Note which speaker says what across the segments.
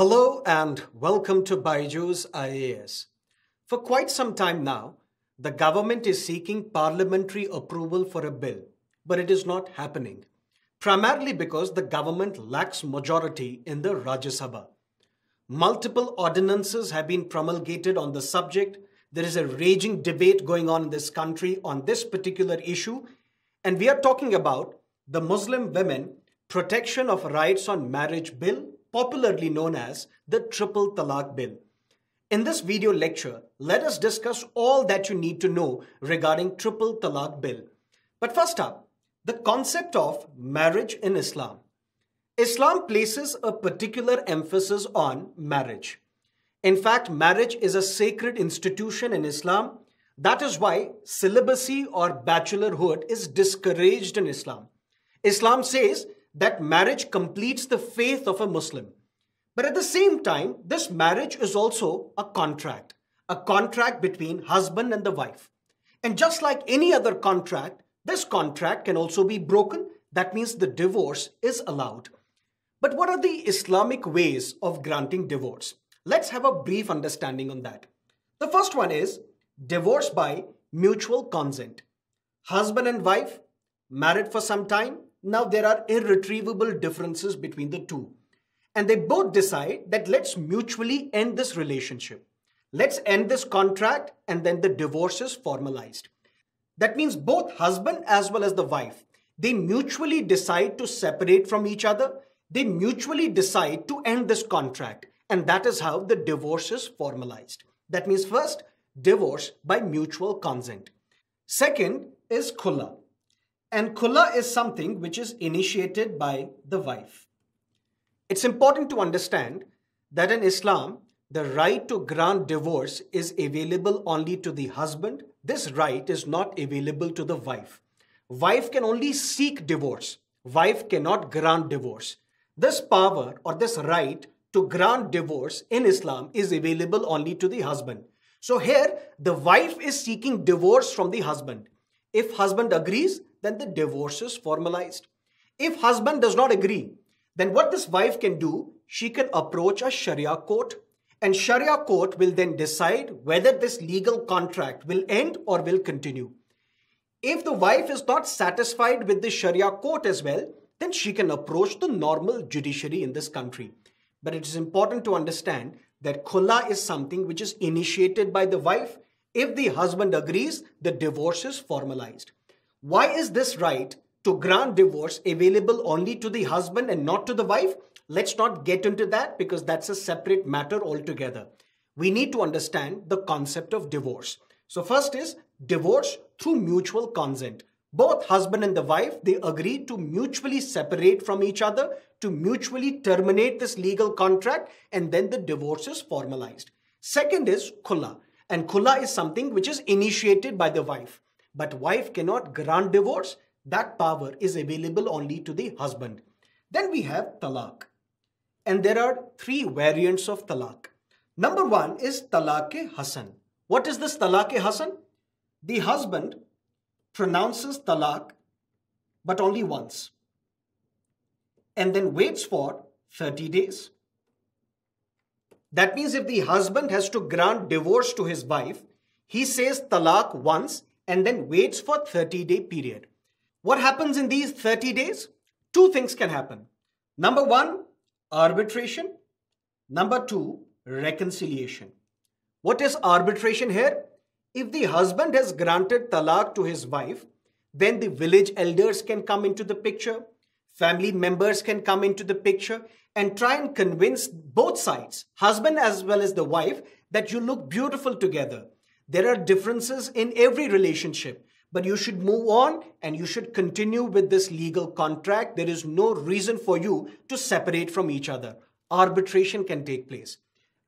Speaker 1: Hello and welcome to Byju's IAS. For quite some time now, the government is seeking parliamentary approval for a bill, but it is not happening, primarily because the government lacks majority in the Rajya Sabha. Multiple ordinances have been promulgated on the subject. There is a raging debate going on in this country on this particular issue, and we are talking about the Muslim Women Protection of Rights on Marriage Bill popularly known as the Triple Talaq Bill. In this video lecture, let us discuss all that you need to know regarding Triple Talaq Bill. But first up, the concept of marriage in Islam. Islam places a particular emphasis on marriage. In fact, marriage is a sacred institution in Islam. That is why celibacy or bachelorhood is discouraged in Islam. Islam says that marriage completes the faith of a Muslim. But at the same time, this marriage is also a contract, a contract between husband and the wife. And just like any other contract, this contract can also be broken. That means the divorce is allowed. But what are the Islamic ways of granting divorce? Let's have a brief understanding on that. The first one is divorce by mutual consent. Husband and wife, married for some time, now there are irretrievable differences between the two. And they both decide that let's mutually end this relationship. Let's end this contract and then the divorce is formalized. That means both husband as well as the wife, they mutually decide to separate from each other. They mutually decide to end this contract. And that is how the divorce is formalized. That means first, divorce by mutual consent. Second is khulla. And khulla is something which is initiated by the wife. It's important to understand that in Islam, the right to grant divorce is available only to the husband. This right is not available to the wife. Wife can only seek divorce. Wife cannot grant divorce. This power or this right to grant divorce in Islam is available only to the husband. So here, the wife is seeking divorce from the husband. If husband agrees, then the divorce is formalized. If husband does not agree, then what this wife can do, she can approach a Sharia court and Sharia court will then decide whether this legal contract will end or will continue. If the wife is not satisfied with the Sharia court as well, then she can approach the normal judiciary in this country. But it is important to understand that khulla is something which is initiated by the wife. If the husband agrees, the divorce is formalized. Why is this right to grant divorce available only to the husband and not to the wife? Let's not get into that because that's a separate matter altogether. We need to understand the concept of divorce. So first is divorce through mutual consent. Both husband and the wife, they agree to mutually separate from each other, to mutually terminate this legal contract, and then the divorce is formalized. Second is khulla. And khulla is something which is initiated by the wife but wife cannot grant divorce. That power is available only to the husband. Then we have talaq. And there are three variants of talaq. Number one is talaq hasan. What is this talaq hasan? The husband pronounces talaq but only once and then waits for 30 days. That means if the husband has to grant divorce to his wife, he says talaq once and then waits for 30 day period. What happens in these 30 days? Two things can happen. Number one, arbitration. Number two, reconciliation. What is arbitration here? If the husband has granted talaq to his wife, then the village elders can come into the picture, family members can come into the picture and try and convince both sides, husband as well as the wife, that you look beautiful together. There are differences in every relationship, but you should move on and you should continue with this legal contract. There is no reason for you to separate from each other. Arbitration can take place.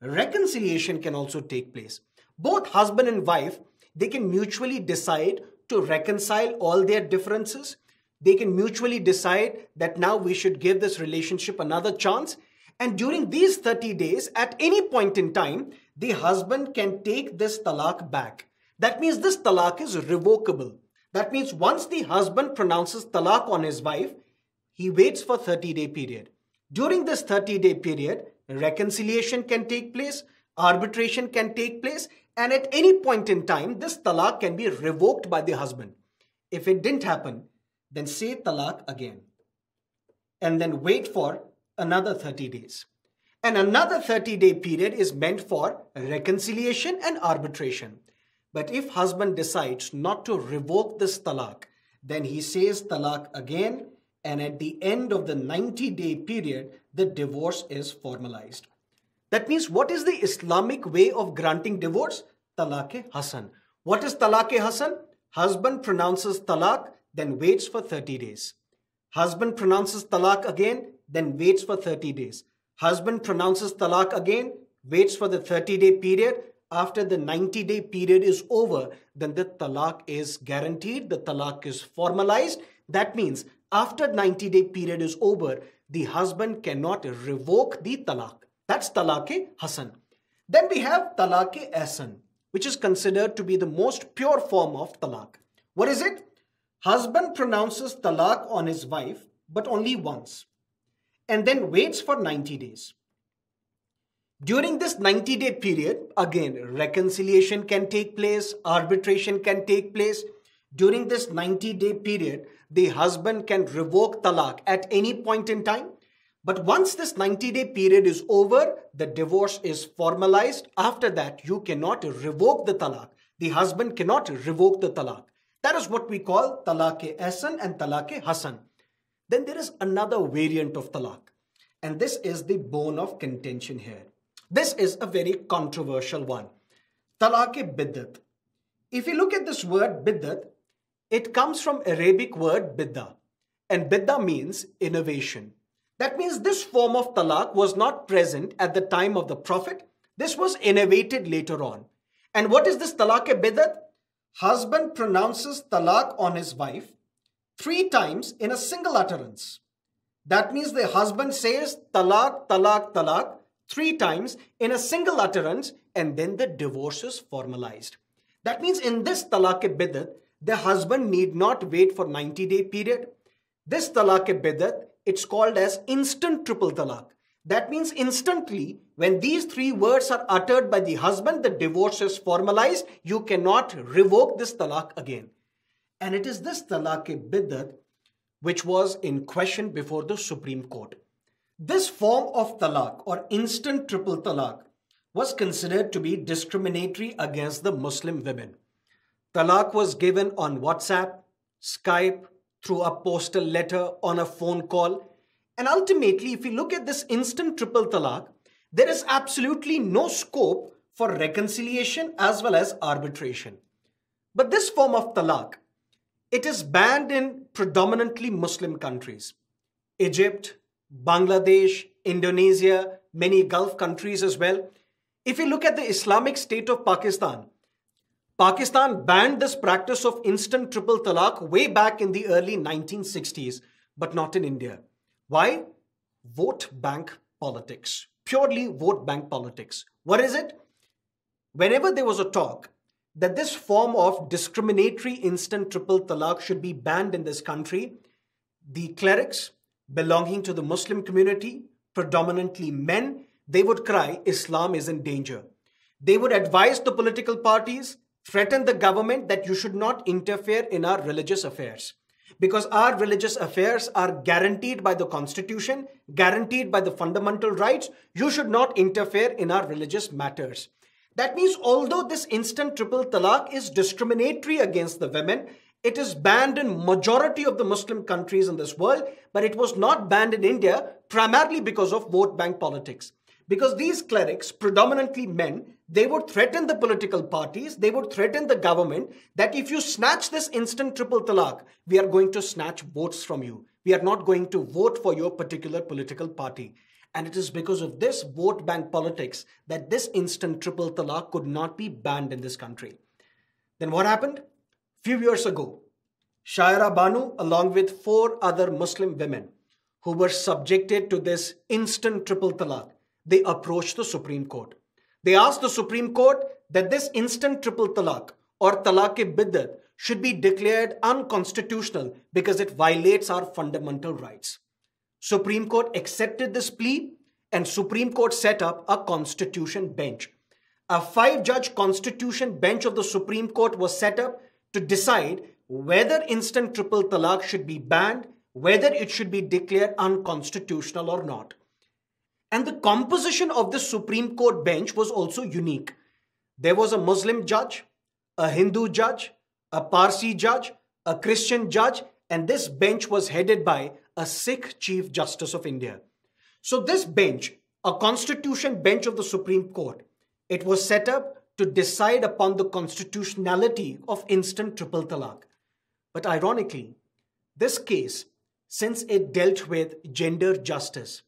Speaker 1: Reconciliation can also take place. Both husband and wife, they can mutually decide to reconcile all their differences. They can mutually decide that now we should give this relationship another chance and during these 30 days, at any point in time, the husband can take this talaq back. That means this talaq is revocable. That means once the husband pronounces talaq on his wife, he waits for 30 day period. During this 30 day period, reconciliation can take place, arbitration can take place, and at any point in time, this talaq can be revoked by the husband. If it didn't happen, then say talaq again. And then wait for another 30 days. And another 30 day period is meant for reconciliation and arbitration. But if husband decides not to revoke this talaq, then he says talaq again and at the end of the 90 day period, the divorce is formalized. That means what is the Islamic way of granting divorce? Talaq Hasan. What is Talaq Hasan? Husband pronounces talaq, then waits for 30 days. Husband pronounces talaq again, then waits for 30 days. Husband pronounces talaq again, waits for the 30 day period. After the 90 day period is over, then the talaq is guaranteed, the talaq is formalized. That means after 90 day period is over, the husband cannot revoke the talaq. That's talaq hasan. Then we have talaq ahsan, which is considered to be the most pure form of talaq. What is it? Husband pronounces talaq on his wife, but only once, and then waits for 90 days. During this 90 day period, again, reconciliation can take place, arbitration can take place. During this 90 day period, the husband can revoke talaq at any point in time. But once this 90 day period is over, the divorce is formalized. After that, you cannot revoke the talaq. The husband cannot revoke the talaq. That is what we call talaq ahsan and talaq hasan. Then there is another variant of talaq. And this is the bone of contention here. This is a very controversial one. Talaq biddat. If you look at this word biddat, it comes from Arabic word bidda. And bidda means innovation. That means this form of talaq was not present at the time of the Prophet. This was innovated later on. And what is this talaq biddat? Husband pronounces talaq on his wife three times in a single utterance. That means the husband says talaq, talaq, talaq three times in a single utterance and then the divorce is formalized. That means in this talaq biddat, the husband need not wait for 90 day period. This talaq biddat, it's called as instant triple talaq. That means instantly, when these three words are uttered by the husband, the divorce is formalized. You cannot revoke this talaq again. And it is this talaq biddat which was in question before the Supreme Court. This form of talaq or instant triple talaq was considered to be discriminatory against the Muslim women. Talaq was given on WhatsApp, Skype, through a postal letter, on a phone call. And ultimately, if you look at this instant triple talaq, there is absolutely no scope for reconciliation as well as arbitration. But this form of talaq, it is banned in predominantly Muslim countries. Egypt, Bangladesh, Indonesia, many Gulf countries as well. If you look at the Islamic State of Pakistan, Pakistan banned this practice of instant triple talaq way back in the early 1960s, but not in India. Why? Vote bank politics. Purely vote bank politics. What is it? Whenever there was a talk that this form of discriminatory instant triple talaq should be banned in this country, the clerics belonging to the Muslim community, predominantly men, they would cry, Islam is in danger. They would advise the political parties threaten the government that you should not interfere in our religious affairs. Because our religious affairs are guaranteed by the constitution, guaranteed by the fundamental rights, you should not interfere in our religious matters. That means although this instant triple talaq is discriminatory against the women, it is banned in majority of the Muslim countries in this world, but it was not banned in India primarily because of vote bank politics. Because these clerics, predominantly men, they would threaten the political parties, they would threaten the government that if you snatch this instant triple talaq, we are going to snatch votes from you. We are not going to vote for your particular political party. And it is because of this vote bank politics that this instant triple talaq could not be banned in this country. Then what happened? Few years ago, Shayara Bano, along with four other Muslim women who were subjected to this instant triple talaq, they approached the Supreme Court. They asked the Supreme Court that this instant triple talaq or talaq biddat should be declared unconstitutional because it violates our fundamental rights. Supreme Court accepted this plea and Supreme Court set up a constitution bench. A five judge constitution bench of the Supreme Court was set up to decide whether instant triple talaq should be banned, whether it should be declared unconstitutional or not. And the composition of the Supreme Court bench was also unique. There was a Muslim judge, a Hindu judge, a Parsi judge, a Christian judge, and this bench was headed by a Sikh Chief Justice of India. So, this bench, a constitution bench of the Supreme Court, it was set up to decide upon the constitutionality of instant triple talaq. But ironically, this case, since it dealt with gender justice,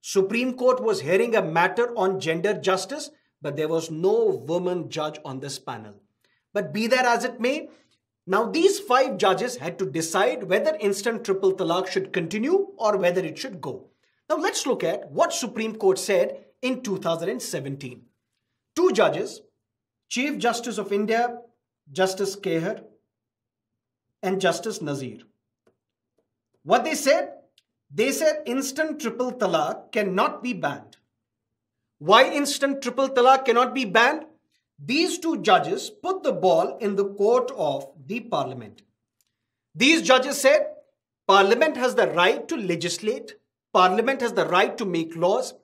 Speaker 1: Supreme Court was hearing a matter on gender justice, but there was no woman judge on this panel. But be that as it may, now these five judges had to decide whether instant triple talaq should continue or whether it should go. Now let's look at what Supreme Court said in 2017. Two judges, Chief Justice of India, Justice Khehar, and Justice Nazeer. What they said? They said instant triple talaq cannot be banned. Why instant triple talaq cannot be banned? These two judges put the ball in the court of the parliament. These judges said parliament has the right to legislate Parliament has the right to make laws.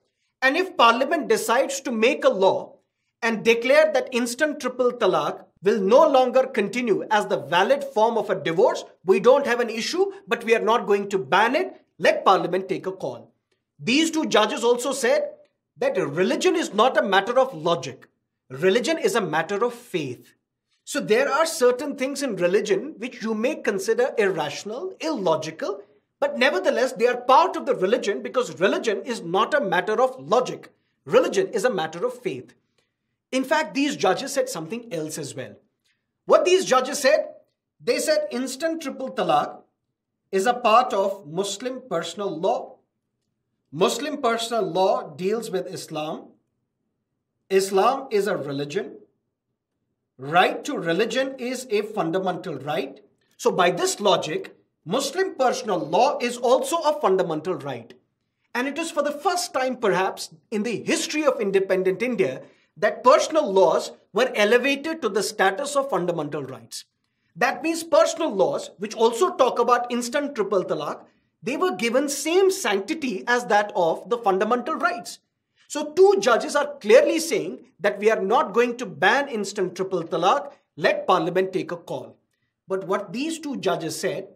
Speaker 1: And if Parliament decides to make a law and declare that instant triple talaq will no longer continue as the valid form of a divorce, we don't have an issue, but we are not going to ban it. Let Parliament take a call. These two judges also said that religion is not a matter of logic, religion is a matter of faith. So there are certain things in religion which you may consider irrational, illogical, but nevertheless, they are part of the religion because religion is not a matter of logic. Religion is a matter of faith. In fact, these judges said something else as well. What these judges said? They said instant triple talaq is a part of Muslim personal law. Muslim personal law deals with Islam. Islam is a religion. Right to religion is a fundamental right. So, by this logic, Muslim personal law is also a fundamental right. And it is for the first time, perhaps, in the history of independent India that personal laws were elevated to the status of fundamental rights. That means personal laws, which also talk about instant triple talaq, they were given same sanctity as that of the fundamental rights. So two judges are clearly saying that we are not going to ban instant triple talaq, let parliament take a call. But what these two judges said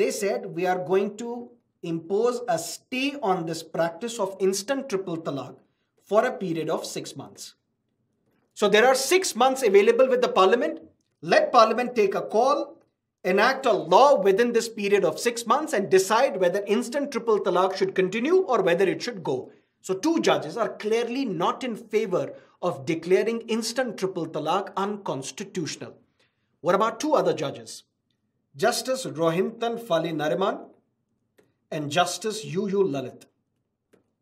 Speaker 1: they said we are going to impose a stay on this practice of instant triple talaq for a period of six months. So there are six months available with the parliament. Let parliament take a call, enact a law within this period of six months and decide whether instant triple talaq should continue or whether it should go. So two judges are clearly not in favor of declaring instant triple talaq unconstitutional. What about two other judges? Justice Rohinton Fali Nariman and Justice U Lalit.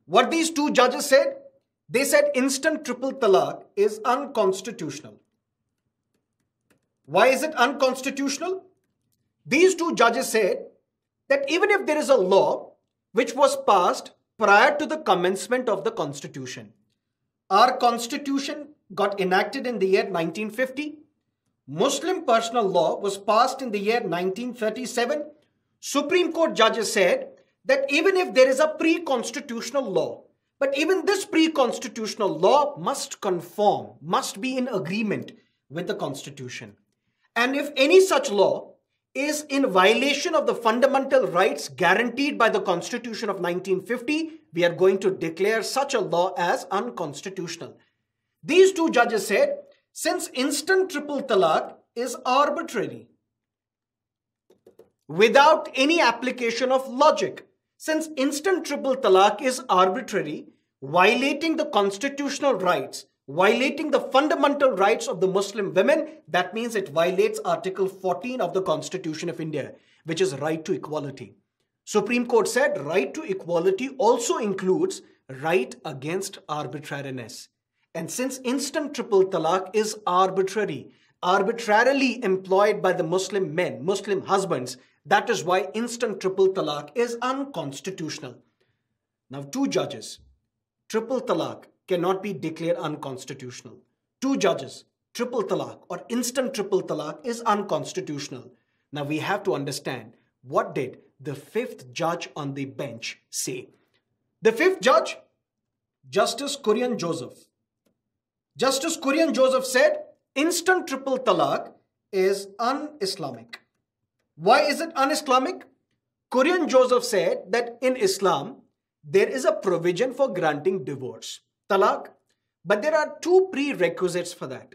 Speaker 1: What these two judges said? They said instant triple talaq is unconstitutional. Why is it unconstitutional? These two judges said that even if there is a law which was passed prior to the commencement of the constitution, our constitution got enacted in the year 1950 Muslim personal law was passed in the year 1937. Supreme Court judges said that even if there is a pre-constitutional law, but even this pre-constitutional law must conform, must be in agreement with the constitution. And if any such law is in violation of the fundamental rights guaranteed by the Constitution of 1950, we are going to declare such a law as unconstitutional. These two judges said since instant triple talaq is arbitrary without any application of logic. Since instant triple talaq is arbitrary, violating the constitutional rights, violating the fundamental rights of the Muslim women, that means it violates Article 14 of the Constitution of India, which is right to equality. Supreme Court said right to equality also includes right against arbitrariness. And since instant triple talaq is arbitrary, arbitrarily employed by the Muslim men, Muslim husbands, that is why instant triple talaq is unconstitutional. Now, two judges, triple talaq cannot be declared unconstitutional. Two judges, triple talaq or instant triple talaq is unconstitutional. Now we have to understand what did the fifth judge on the bench say. The fifth judge, Justice Kurian Joseph. Justice Kurian Joseph said instant triple talaq is un-Islamic. Why is it un-Islamic? Kurian Joseph said that in Islam, there is a provision for granting divorce, talaq, but there are two prerequisites for that.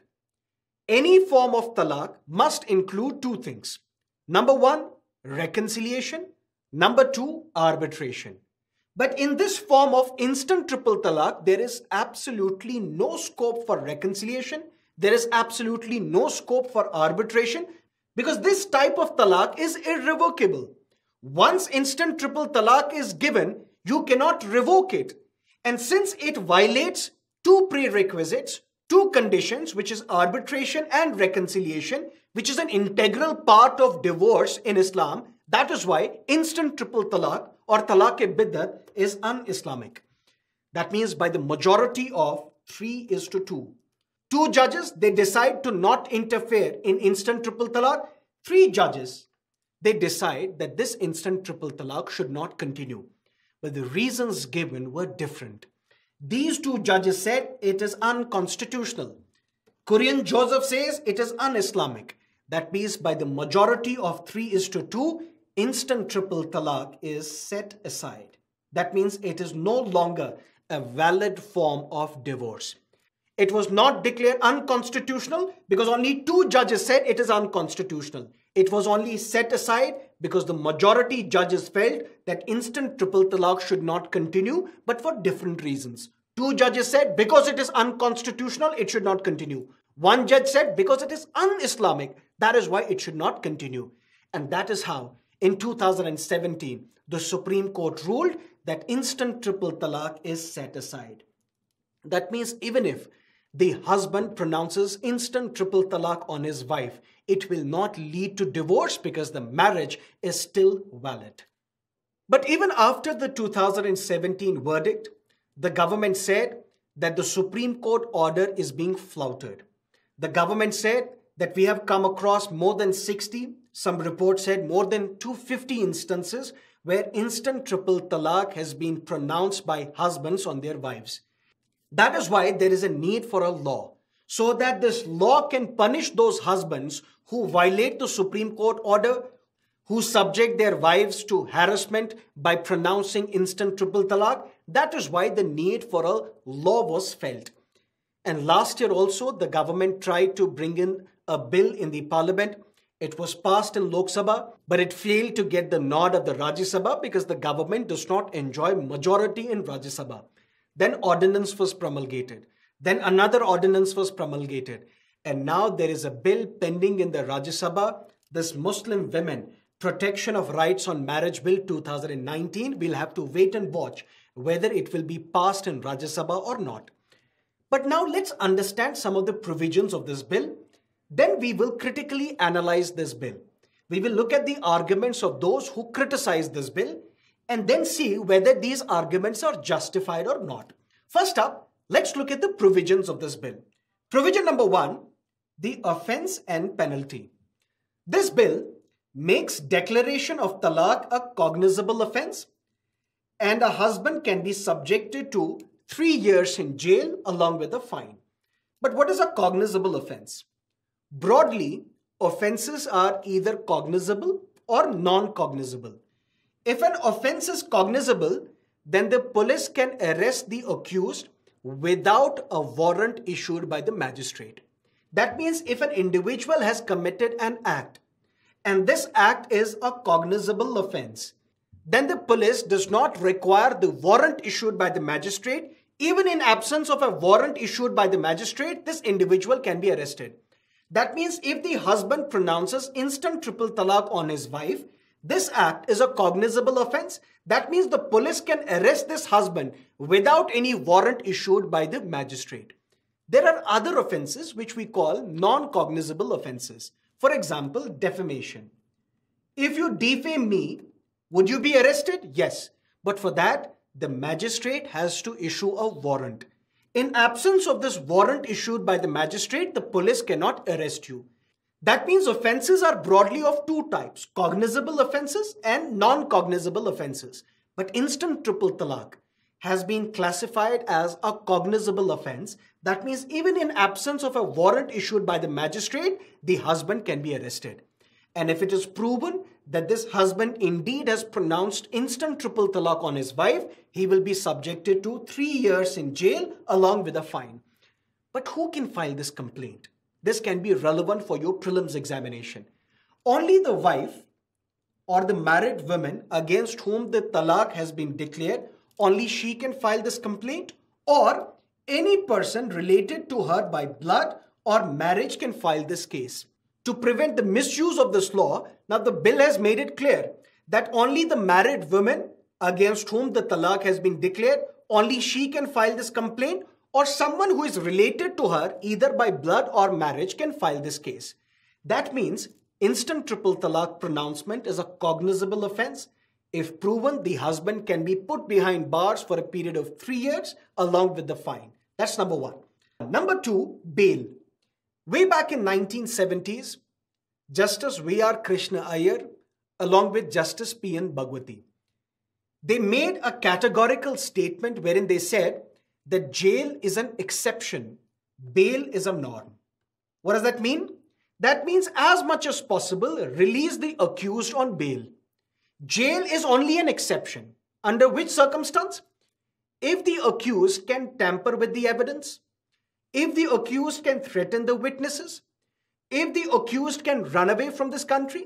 Speaker 1: Any form of talaq must include two things. Number one, reconciliation. Number two, arbitration. But in this form of instant triple talaq, there is absolutely no scope for reconciliation. There is absolutely no scope for arbitration because this type of talaq is irrevocable. Once instant triple talaq is given, you cannot revoke it. And since it violates two prerequisites, two conditions, which is arbitration and reconciliation, which is an integral part of divorce in Islam, that is why instant triple talaq or talaq-e-biddat is un-Islamic. That means by the majority of 3 is to 2. Two judges, they decide to not interfere in instant triple talaq. Three judges, they decide that this instant triple talaq should not continue. But the reasons given were different. These two judges said it is unconstitutional. Kurian Joseph says it is un-Islamic. That means by the majority of 3 is to 2, instant triple talaq is set aside. That means it is no longer a valid form of divorce. It was not declared unconstitutional because only two judges said it is unconstitutional. It was only set aside because the majority judges felt that instant triple talaq should not continue, but for different reasons. Two judges said because it is unconstitutional, it should not continue. One judge said because it is un-Islamic, that is why it should not continue. And that is how in 2017, the Supreme Court ruled that instant triple talaq is set aside. That means even if the husband pronounces instant triple talaq on his wife, it will not lead to divorce because the marriage is still valid. But even after the 2017 verdict, the government said that the Supreme Court order is being flouted. The government said that we have come across more than 60, some reports said more than 250 instances where instant triple talaq has been pronounced by husbands on their wives. That is why there is a need for a law so that this law can punish those husbands who violate the Supreme Court order, who subject their wives to harassment by pronouncing instant triple talaq. That is why the need for a law was felt. And last year also, the government tried to bring in a bill in the parliament. It was passed in Lok Sabha, but it failed to get the nod of the Rajya Sabha because the government does not enjoy majority in Rajya Sabha. Then ordinance was promulgated. Then another ordinance was promulgated. And now there is a bill pending in the Rajya Sabha. This Muslim Women Protection of Rights on Marriage Bill 2019. We'll have to wait and watch whether it will be passed in Rajya Sabha or not. But now let's understand some of the provisions of this bill. Then we will critically analyze this bill. We will look at the arguments of those who criticize this bill and then see whether these arguments are justified or not. First up, let's look at the provisions of this bill. Provision number one, the offense and penalty. This bill makes declaration of talaq a cognizable offense and a husband can be subjected to three years in jail along with a fine. But what is a cognizable offense? Broadly, offenses are either cognizable or non-cognizable. If an offense is cognizable, then the police can arrest the accused without a warrant issued by the magistrate. That means if an individual has committed an act and this act is a cognizable offense, then the police does not require the warrant issued by the magistrate. Even in absence of a warrant issued by the magistrate, this individual can be arrested. That means if the husband pronounces instant triple talaq on his wife, this act is a cognizable offense. That means the police can arrest this husband without any warrant issued by the magistrate. There are other offenses which we call non-cognizable offenses. For example, defamation. If you defame me, would you be arrested? Yes. But for that, the magistrate has to issue a warrant. In absence of this warrant issued by the magistrate, the police cannot arrest you. That means offenses are broadly of two types cognizable offenses and non cognizable offenses. But instant triple talaq has been classified as a cognizable offense. That means, even in absence of a warrant issued by the magistrate, the husband can be arrested. And if it is proven that this husband indeed has pronounced instant triple talaq on his wife, he will be subjected to three years in jail along with a fine. But who can file this complaint? This can be relevant for your prelims examination. Only the wife or the married woman against whom the talaq has been declared, only she can file this complaint, or any person related to her by blood or marriage can file this case? To prevent the misuse of this law, now the bill has made it clear that only the married woman against whom the talaq has been declared, only she can file this complaint, or someone who is related to her either by blood or marriage can file this case. That means instant triple talaq pronouncement is a cognizable offense. If proven, the husband can be put behind bars for a period of three years along with the fine. That's number one. Number two, bail. Way back in 1970s, Justice V.R. Krishna Iyer, along with Justice P.N. Bhagwati, they made a categorical statement wherein they said that jail is an exception, bail is a norm. What does that mean? That means as much as possible, release the accused on bail. Jail is only an exception. Under which circumstance? If the accused can tamper with the evidence, if the accused can threaten the witnesses, if the accused can run away from this country,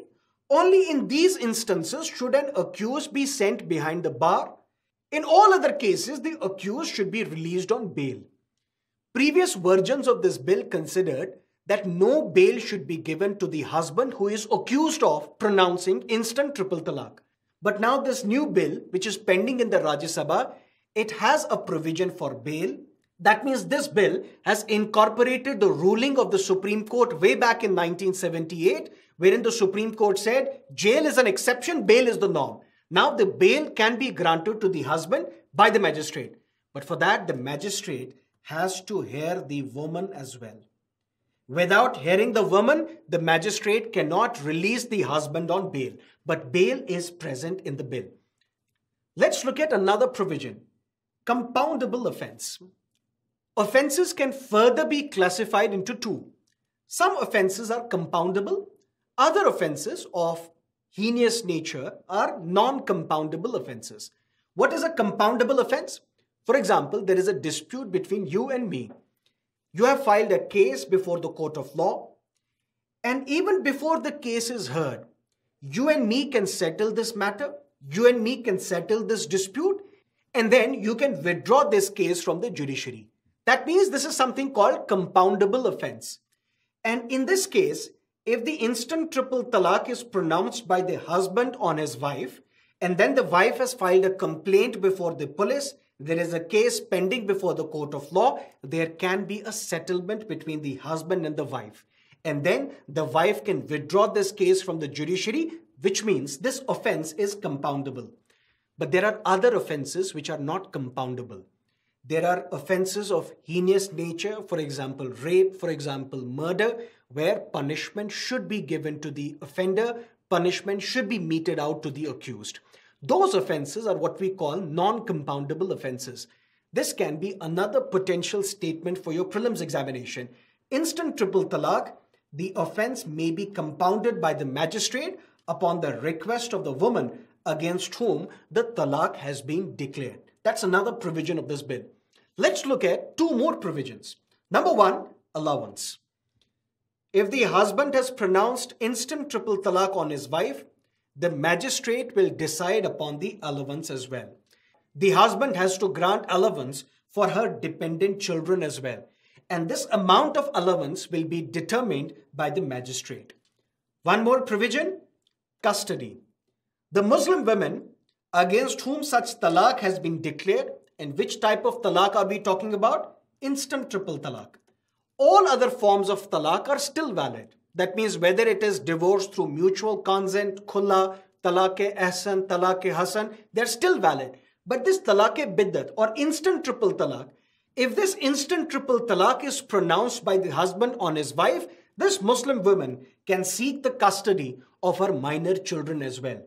Speaker 1: only in these instances should an accused be sent behind the bar. In all other cases, the accused should be released on bail. Previous versions of this bill considered that no bail should be given to the husband who is accused of pronouncing instant triple talaq. But now this new bill, which is pending in the Rajya Sabha, it has a provision for bail that means this bill has incorporated the ruling of the Supreme Court way back in 1978, wherein the Supreme Court said jail is an exception, bail is the norm. Now the bail can be granted to the husband by the magistrate. But for that, the magistrate has to hear the woman as well. Without hearing the woman, the magistrate cannot release the husband on bail. But bail is present in the bill. Let's look at another provision compoundable offense. Offenses can further be classified into two. Some offenses are compoundable, other offenses of heinous nature are non compoundable offenses. What is a compoundable offense? For example, there is a dispute between you and me. You have filed a case before the court of law, and even before the case is heard, you and me can settle this matter, you and me can settle this dispute, and then you can withdraw this case from the judiciary. That means this is something called compoundable offense. And in this case, if the instant triple talaq is pronounced by the husband on his wife, and then the wife has filed a complaint before the police, there is a case pending before the court of law, there can be a settlement between the husband and the wife. And then the wife can withdraw this case from the judiciary, which means this offense is compoundable. But there are other offenses which are not compoundable. There are offenses of heinous nature, for example, rape, for example, murder, where punishment should be given to the offender, punishment should be meted out to the accused. Those offenses are what we call non compoundable offenses. This can be another potential statement for your prelims examination. Instant triple talaq, the offense may be compounded by the magistrate upon the request of the woman against whom the talaq has been declared. That's another provision of this bill. Let's look at two more provisions. Number one, allowance. If the husband has pronounced instant triple talaq on his wife, the magistrate will decide upon the allowance as well. The husband has to grant allowance for her dependent children as well. And this amount of allowance will be determined by the magistrate. One more provision custody. The Muslim women against whom such talaq has been declared and which type of talaq are we talking about? Instant triple talaq. All other forms of talaq are still valid. That means whether it is divorce through mutual consent, khulla, talaq-e ahsan, talaq-e hasan, they're still valid. But this talaq-e-biddat or instant triple talaq, if this instant triple talaq is pronounced by the husband on his wife, this Muslim woman can seek the custody of her minor children as well.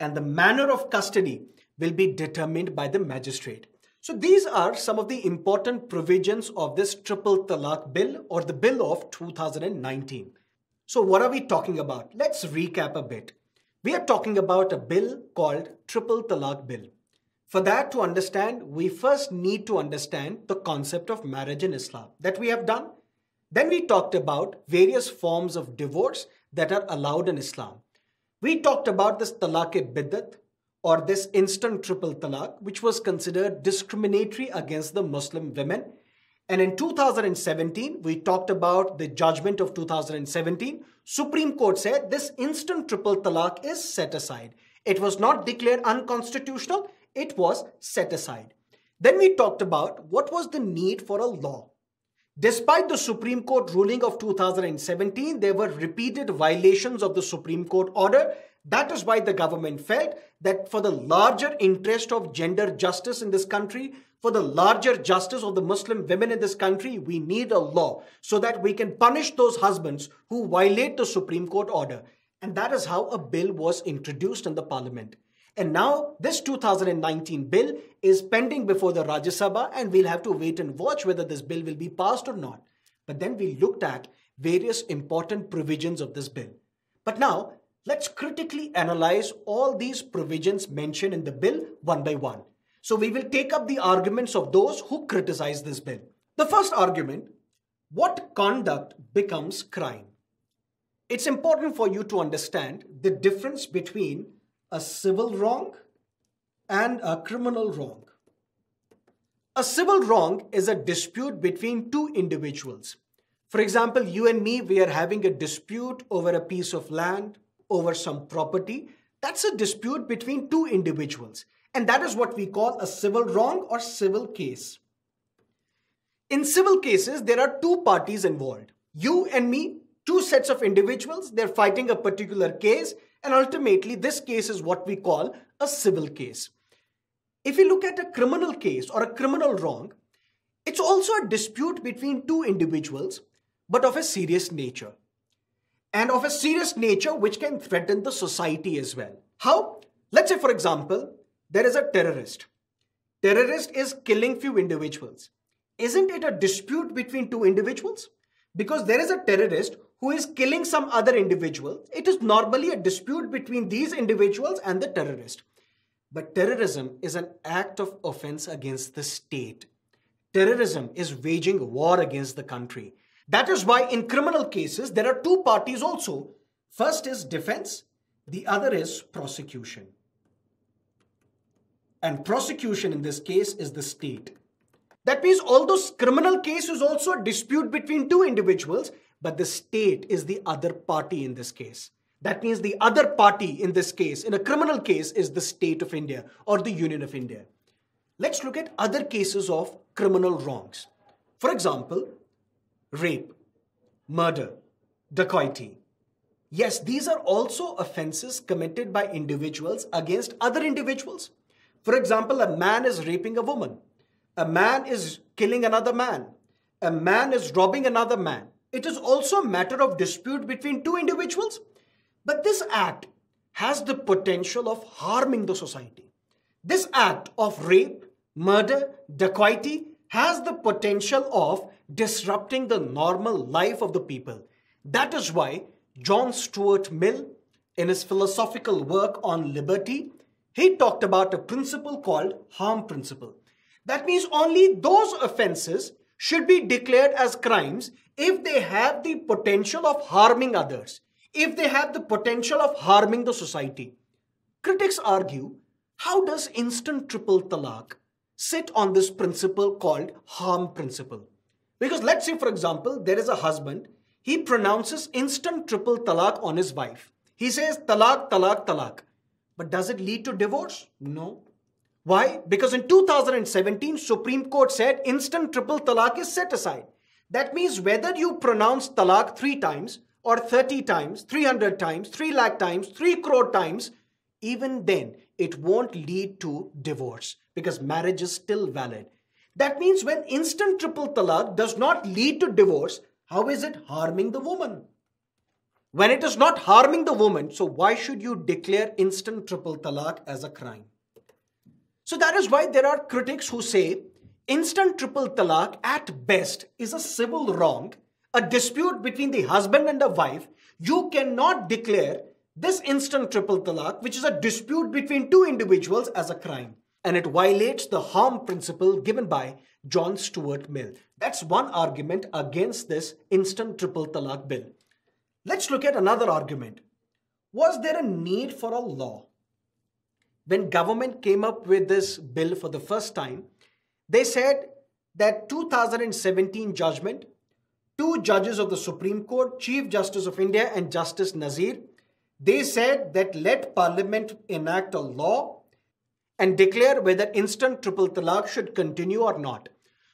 Speaker 1: And the manner of custody will be determined by the magistrate. So these are some of the important provisions of this triple talaq bill or the bill of 2019. So what are we talking about? Let's recap a bit. We are talking about a bill called triple talaq bill. For that to understand, we first need to understand the concept of marriage in Islam that we have done. Then we talked about various forms of divorce that are allowed in Islam. We talked about this talaq-e-biddat or this instant triple talaq, which was considered discriminatory against the Muslim women. And in 2017, we talked about the judgment of 2017. Supreme Court said this instant triple talaq is set aside. It was not declared unconstitutional it was set aside. Then we talked about what was the need for a law. Despite the Supreme Court ruling of 2017, there were repeated violations of the Supreme Court order. That is why the government felt that for the larger interest of gender justice in this country, for the larger justice of the Muslim women in this country, we need a law so that we can punish those husbands who violate the Supreme Court order. And that is how a bill was introduced in the parliament. And now this 2019 bill is pending before the Rajya Sabha and we'll have to wait and watch whether this bill will be passed or not. But then we looked at various important provisions of this bill. But now let's critically analyze all these provisions mentioned in the bill one by one. So we will take up the arguments of those who criticize this bill. The first argument, what conduct becomes crime? It's important for you to understand the difference between a civil wrong and a criminal wrong. A civil wrong is a dispute between two individuals. For example, you and me, we are having a dispute over a piece of land, over some property. That's a dispute between two individuals. And that is what we call a civil wrong or civil case. In civil cases, there are two parties involved. You and me, two sets of individuals, they're fighting a particular case and ultimately, this case is what we call a civil case. If you look at a criminal case or a criminal wrong, it's also a dispute between two individuals, but of a serious nature. And of a serious nature which can threaten the society as well. How? Let's say, for example, there is a terrorist. Terrorist is killing few individuals. Isn't it a dispute between two individuals? Because there is a terrorist who is killing some other individual, it is normally a dispute between these individuals and the terrorist. But terrorism is an act of offense against the state. Terrorism is waging war against the country. That is why in criminal cases, there are two parties also. First is defense, the other is prosecution. And prosecution in this case is the state. That means although criminal case is also a dispute between two individuals, but the state is the other party in this case. That means the other party in this case, in a criminal case, is the state of India or the Union of India. Let's look at other cases of criminal wrongs. For example, rape, murder, dacoity. Yes, these are also offenses committed by individuals against other individuals. For example, a man is raping a woman. A man is killing another man. A man is robbing another man. It is also a matter of dispute between two individuals. But this act has the potential of harming the society. This act of rape, murder, dacoity has the potential of disrupting the normal life of the people. That is why John Stuart Mill, in his philosophical work on liberty, he talked about a principle called harm principle. That means only those offenses should be declared as crimes if they have the potential of harming others, if they have the potential of harming the society. Critics argue, how does instant triple talaq sit on this principle called harm principle? Because let's say, for example, there is a husband, he pronounces instant triple talaq on his wife. He says talaq, talaq, talaq. But does it lead to divorce? No. Why? Because in 2017, Supreme Court said instant triple talaq is set aside. That means whether you pronounce talaq three times or 30 times, 300 times, 3 lakh times, 3 crore times, even then it won't lead to divorce because marriage is still valid. That means when instant triple talaq does not lead to divorce, how is it harming the woman? When it is not harming the woman, so why should you declare instant triple talaq as a crime? So that is why there are critics who say instant triple talaq at best is a civil wrong, a dispute between the husband and the wife. You cannot declare this instant triple talaq, which is a dispute between two individuals, as a crime. And it violates the harm principle given by John Stuart Mill. That's one argument against this instant triple talaq bill. Let's look at another argument. Was there a need for a law? When government came up with this bill for the first time, they said that 2017 judgment, two judges of the Supreme Court, Chief Justice of India and Justice Nazeer, they said that let Parliament enact a law and declare whether instant triple talaq should continue or not.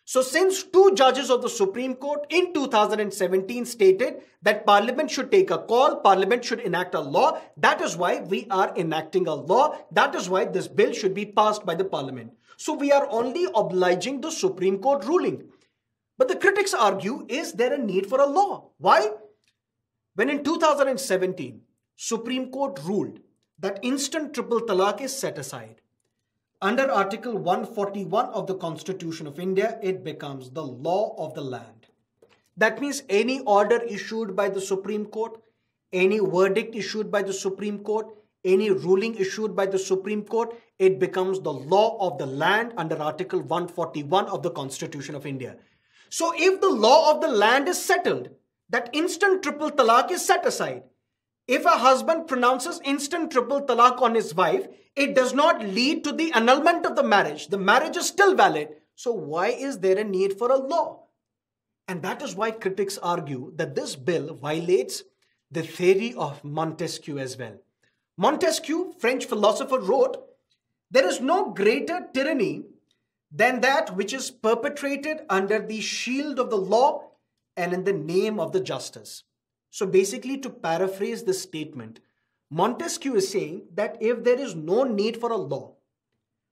Speaker 1: So, since two judges of the Supreme Court in 2017 stated that Parliament should take a call, Parliament should enact a law, that is why we are enacting a law. That is why this bill should be passed by the Parliament. So, we are only obliging the Supreme Court ruling. But the critics argue is there a need for a law? Why? When in 2017, Supreme Court ruled that instant triple talaq is set aside. Under Article 141 of the Constitution of India, it becomes the law of the land. That means any order issued by the Supreme Court, any verdict issued by the Supreme Court, any ruling issued by the Supreme Court, it becomes the law of the land under Article 141 of the Constitution of India. So if the law of the land is settled, that instant triple talaq is set aside. If a husband pronounces instant triple talaq on his wife, it does not lead to the annulment of the marriage. The marriage is still valid. So why is there a need for a law? And that is why critics argue that this bill violates the theory of Montesquieu as well. Montesquieu, French philosopher, wrote, There is no greater tyranny than that which is perpetrated under the shield of the law and in the name of the justice. So basically, to paraphrase this statement, Montesquieu is saying that if there is no need for a law,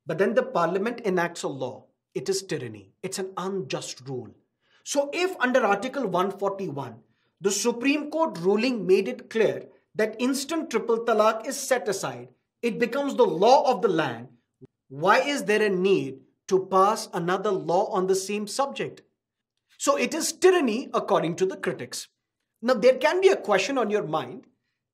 Speaker 1: but then the parliament enacts a law, it is tyranny. It's an unjust rule. So if under Article 141, the Supreme Court ruling made it clear that instant triple talaq is set aside, it becomes the law of the land. Why is there a need to pass another law on the same subject? So it is tyranny according to the critics. Now, there can be a question on your mind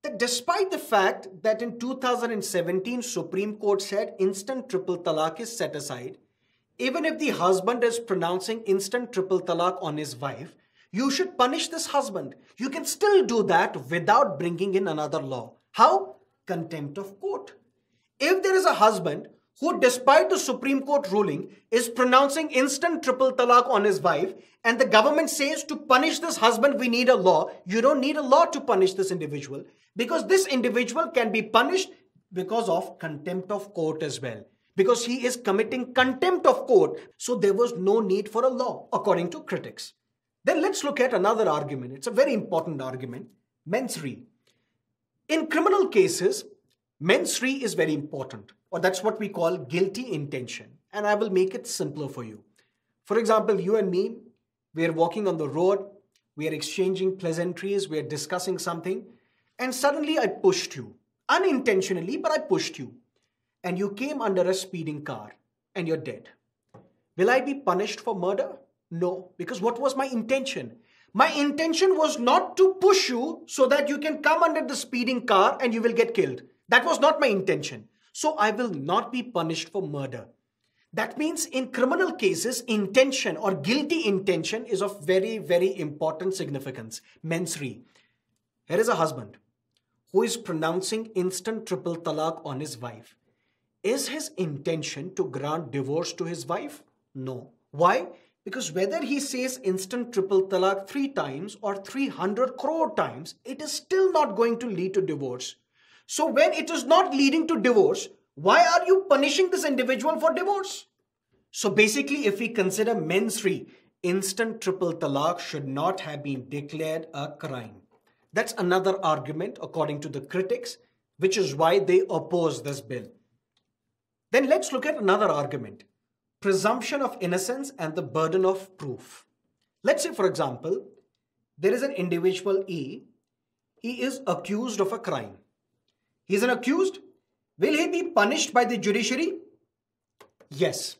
Speaker 1: that despite the fact that in 2017 Supreme Court said instant triple talaq is set aside, even if the husband is pronouncing instant triple talaq on his wife, you should punish this husband. You can still do that without bringing in another law. How? Contempt of court. If there is a husband who, despite the Supreme Court ruling, is pronouncing instant triple talaq on his wife, and the government says to punish this husband, we need a law. You don't need a law to punish this individual because this individual can be punished because of contempt of court as well. Because he is committing contempt of court, so there was no need for a law, according to critics. Then let's look at another argument. It's a very important argument mens rea. In criminal cases, mens rea is very important or that's what we call guilty intention. And I will make it simpler for you. For example, you and me, we are walking on the road, we are exchanging pleasantries, we are discussing something, and suddenly I pushed you. Unintentionally, but I pushed you. And you came under a speeding car and you're dead. Will I be punished for murder? No, because what was my intention? My intention was not to push you so that you can come under the speeding car and you will get killed. That was not my intention so I will not be punished for murder. That means in criminal cases, intention or guilty intention is of very, very important significance. Mens. Here is a husband who is pronouncing instant triple talaq on his wife. Is his intention to grant divorce to his wife? No. Why? Because whether he says instant triple talaq three times or 300 crore times, it is still not going to lead to divorce. So when it is not leading to divorce, why are you punishing this individual for divorce? So basically, if we consider mens rea, instant triple talaq should not have been declared a crime. That's another argument according to the critics, which is why they oppose this bill. Then let's look at another argument. presumption of innocence and the burden of proof. Let's say, for example, there is an individual E. He is accused of a crime. He is an accused. Will he be punished by the judiciary? Yes.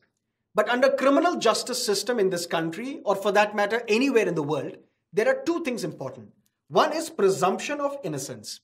Speaker 1: But under criminal justice system in this country, or for that matter, anywhere in the world, there are two things important. One is presumption of innocence.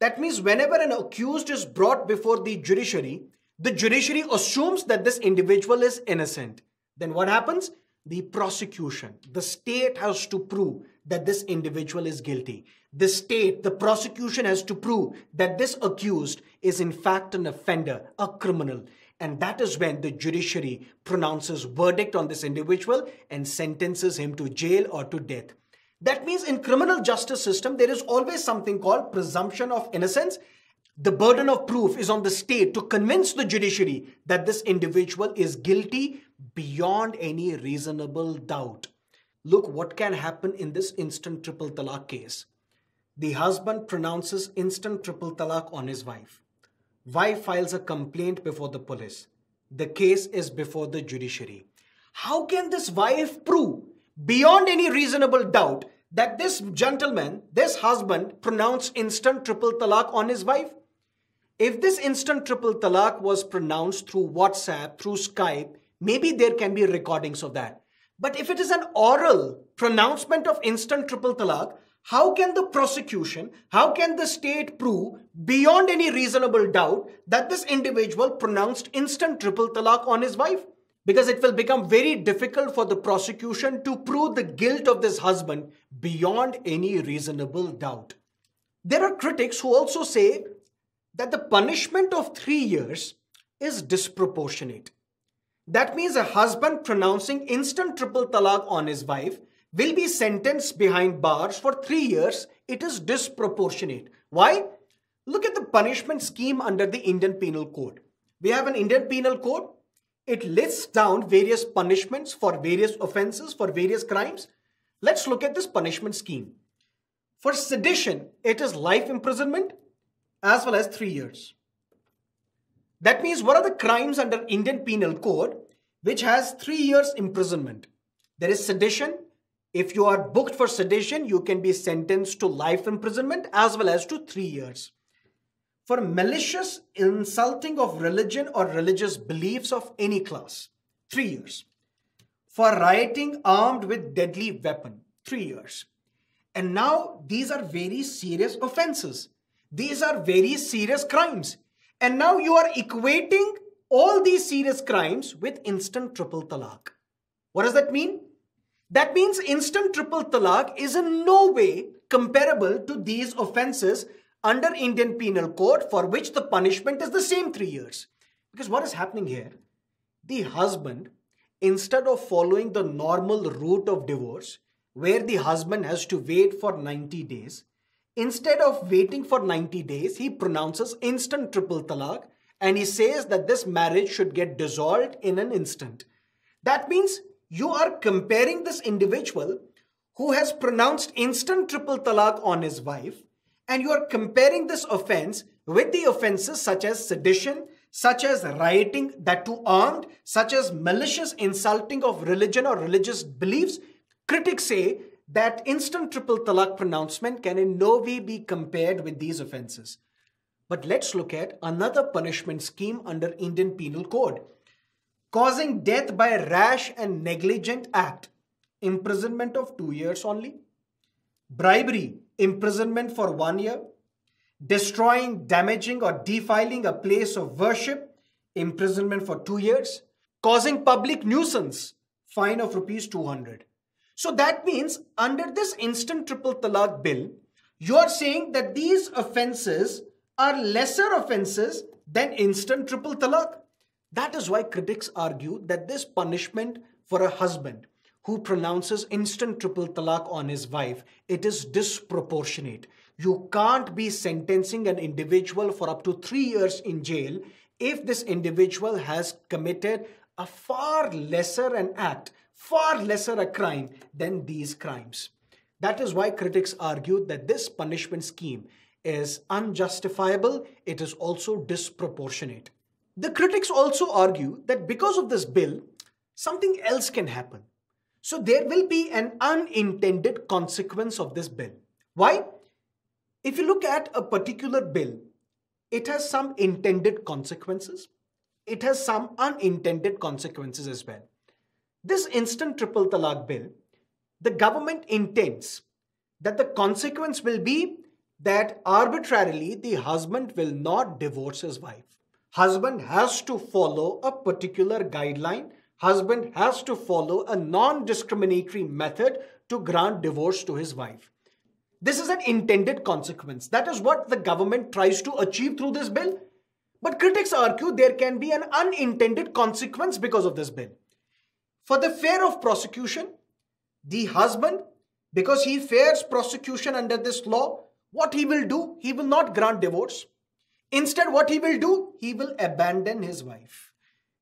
Speaker 1: That means whenever an accused is brought before the judiciary, the judiciary assumes that this individual is innocent. Then what happens? The prosecution, the state has to prove that this individual is guilty. The state, the prosecution has to prove that this accused is in fact an offender, a criminal. And that is when the judiciary pronounces verdict on this individual and sentences him to jail or to death. That means in criminal justice system, there is always something called presumption of innocence. The burden of proof is on the state to convince the judiciary that this individual is guilty beyond any reasonable doubt. Look what can happen in this instant triple talaq case. The husband pronounces instant triple talaq on his wife. Wife files a complaint before the police. The case is before the judiciary. How can this wife prove beyond any reasonable doubt that this gentleman, this husband, pronounced instant triple talaq on his wife? If this instant triple talaq was pronounced through WhatsApp, through Skype, maybe there can be recordings of that. But if it is an oral pronouncement of instant triple talaq, how can the prosecution, how can the state prove beyond any reasonable doubt that this individual pronounced instant triple talaq on his wife? because it will become very difficult for the prosecution to prove the guilt of this husband beyond any reasonable doubt. There are critics who also say that the punishment of three years is disproportionate. That means a husband pronouncing instant triple talaq on his wife will be sentenced behind bars for three years. It is disproportionate. Why? Look at the punishment scheme under the Indian Penal Code. We have an Indian Penal Code it lists down various punishments for various offenses, for various crimes. Let's look at this punishment scheme. For sedition, it is life imprisonment as well as three years. That means what are the crimes under Indian Penal Code which has three years imprisonment? There is sedition. If you are booked for sedition, you can be sentenced to life imprisonment as well as to three years for malicious insulting of religion or religious beliefs of any class, three years. For rioting armed with deadly weapon, three years. And now these are very serious offenses. These are very serious crimes. And now you are equating all these serious crimes with instant triple talaq. What does that mean? That means instant triple talaq is in no way comparable to these offenses under Indian Penal Code for which the punishment is the same three years. Because what is happening here? The husband, instead of following the normal route of divorce, where the husband has to wait for 90 days, instead of waiting for 90 days, he pronounces instant triple talaq and he says that this marriage should get dissolved in an instant. That means you are comparing this individual who has pronounced instant triple talaq on his wife and you are comparing this offense with the offenses such as sedition, such as rioting, that too armed, such as malicious insulting of religion or religious beliefs, critics say that instant triple talaq pronouncement can in no way be compared with these offenses. But let's look at another punishment scheme under Indian Penal Code. Causing death by a rash and negligent act, imprisonment of two years only. Bribery, imprisonment for one year, destroying, damaging, or defiling a place of worship, imprisonment for two years, causing public nuisance, fine of rupees 200. So that means under this instant triple talaq bill, you are saying that these offenses are lesser offenses than instant triple talaq. That is why critics argue that this punishment for a husband who pronounces instant triple talaq on his wife, it is disproportionate. You can't be sentencing an individual for up to three years in jail if this individual has committed a far lesser an act, far lesser a crime than these crimes. That is why critics argue that this punishment scheme is unjustifiable, it is also disproportionate. The critics also argue that because of this bill, something else can happen. So there will be an unintended consequence of this bill. Why? If you look at a particular bill, it has some intended consequences. It has some unintended consequences as well. This instant triple talaq bill, the government intends that the consequence will be that arbitrarily the husband will not divorce his wife. Husband has to follow a particular guideline. Husband has to follow a non-discriminatory method to grant divorce to his wife. This is an intended consequence. That is what the government tries to achieve through this bill. But critics argue there can be an unintended consequence because of this bill. For the fear of prosecution, the husband, because he fears prosecution under this law, what he will do? He will not grant divorce. Instead, what he will do? He will abandon his wife.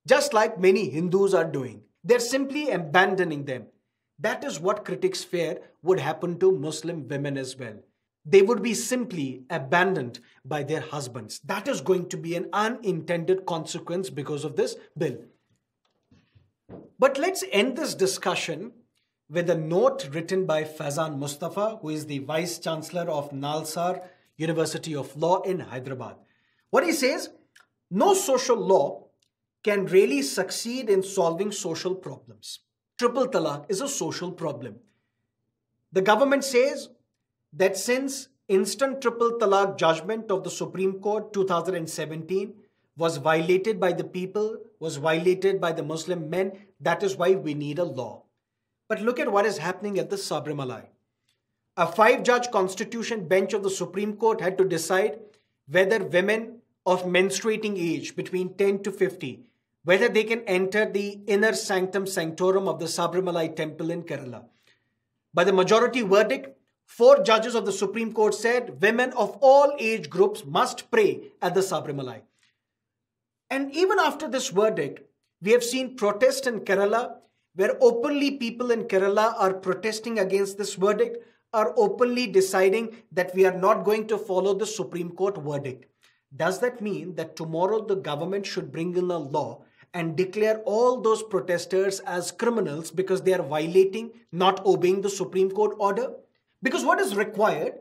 Speaker 1: Just like many Hindus are doing. They're simply abandoning them. That is what critics fear would happen to Muslim women as well. They would be simply abandoned by their husbands. That is going to be an unintended consequence because of this bill. But let's end this discussion with a note written by Faizan Mustafa, who is the Vice Chancellor of Nalsar University of Law in Hyderabad. What he says, no social law can really succeed in solving social problems. Triple talaq is a social problem. The government says that since instant triple talaq judgment of the Supreme Court 2017 was violated by the people, was violated by the Muslim men, that is why we need a law. But look at what is happening at the Sabarimala. A five judge constitution bench of the Supreme Court had to decide whether women of menstruating age between 10 to 50 whether they can enter the inner sanctum sanctorum of the Sabarimala temple in Kerala. By the majority verdict, four judges of the Supreme Court said women of all age groups must pray at the Sabarimala. And even after this verdict, we have seen protests in Kerala where openly people in Kerala are protesting against this verdict, are openly deciding that we are not going to follow the Supreme Court verdict. Does that mean that tomorrow the government should bring in a law and declare all those protesters as criminals because they are violating, not obeying the Supreme Court order? Because what is required,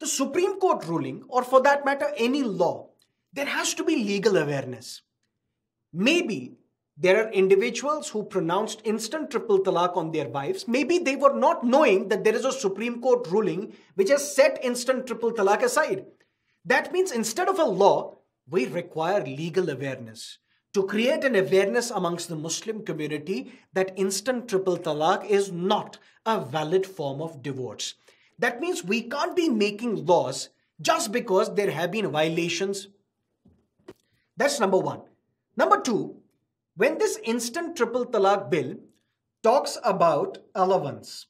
Speaker 1: the Supreme Court ruling, or for that matter, any law, there has to be legal awareness. Maybe there are individuals who pronounced instant triple talaq on their wives. Maybe they were not knowing that there is a Supreme Court ruling which has set instant triple talaq aside. That means instead of a law, we require legal awareness to create an awareness amongst the Muslim community that instant triple talaq is not a valid form of divorce. That means we can't be making laws just because there have been violations. That's number one. Number two, when this instant triple talaq bill talks about allowance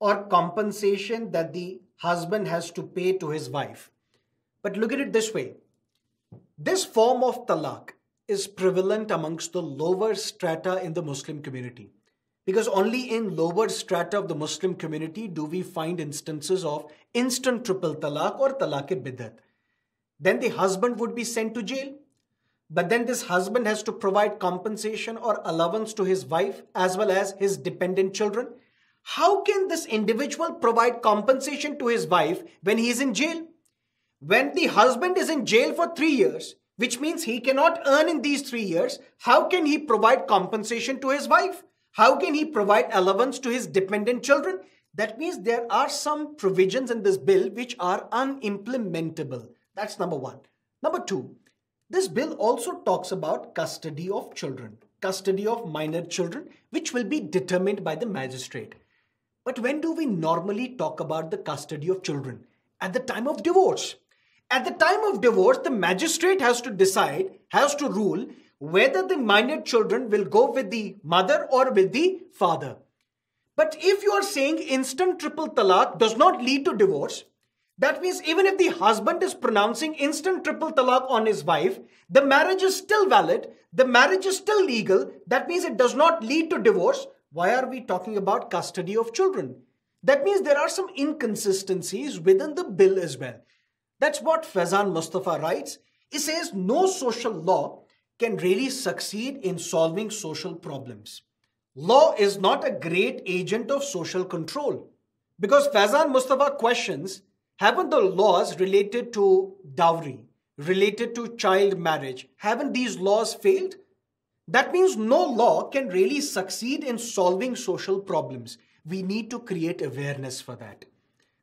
Speaker 1: or compensation that the husband has to pay to his wife, but look at it this way this form of talaq is prevalent amongst the lower strata in the Muslim community. Because only in lower strata of the Muslim community do we find instances of instant triple talaq or talaq biddat. Then the husband would be sent to jail but then this husband has to provide compensation or allowance to his wife as well as his dependent children. How can this individual provide compensation to his wife when he is in jail? When the husband is in jail for three years, which means he cannot earn in these three years, how can he provide compensation to his wife? How can he provide allowance to his dependent children? That means there are some provisions in this bill which are unimplementable. That's number one. Number two, this bill also talks about custody of children, custody of minor children, which will be determined by the magistrate. But when do we normally talk about the custody of children? At the time of divorce. At the time of divorce, the magistrate has to decide, has to rule whether the minor children will go with the mother or with the father. But if you are saying instant triple talaq does not lead to divorce, that means even if the husband is pronouncing instant triple talaq on his wife, the marriage is still valid, the marriage is still legal. That means it does not lead to divorce. Why are we talking about custody of children? That means there are some inconsistencies within the bill as well. That's what Faizan Mustafa writes. He says no social law can really succeed in solving social problems. law is not a great agent of social control. Because Faizan Mustafa questions haven't the laws related to dowry, related to child marriage, haven't these laws failed? That means no law can really succeed in solving social problems. We need to create awareness for that.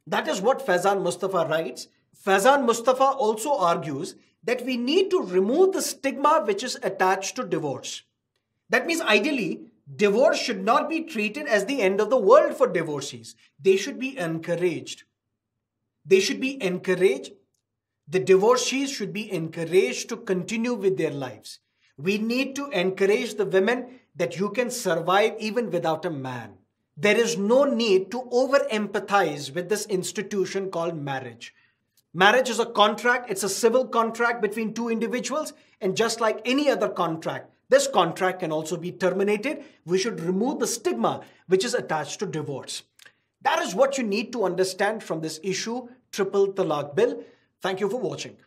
Speaker 1: That is what Faizan Mustafa writes. Faizan Mustafa also argues that we need to remove the stigma which is attached to divorce. That means ideally, divorce should not be treated as the end of the world for divorcees. They should be encouraged. They should be encouraged. The divorcees should be encouraged to continue with their lives. We need to encourage the women that you can survive even without a man. There is no need to over empathize with this institution called marriage. Marriage is a contract, it's a civil contract between two individuals, and just like any other contract, this contract can also be terminated. We should remove the stigma which is attached to divorce. That is what you need to understand from this issue, Triple Talaq Bill. Thank you for watching.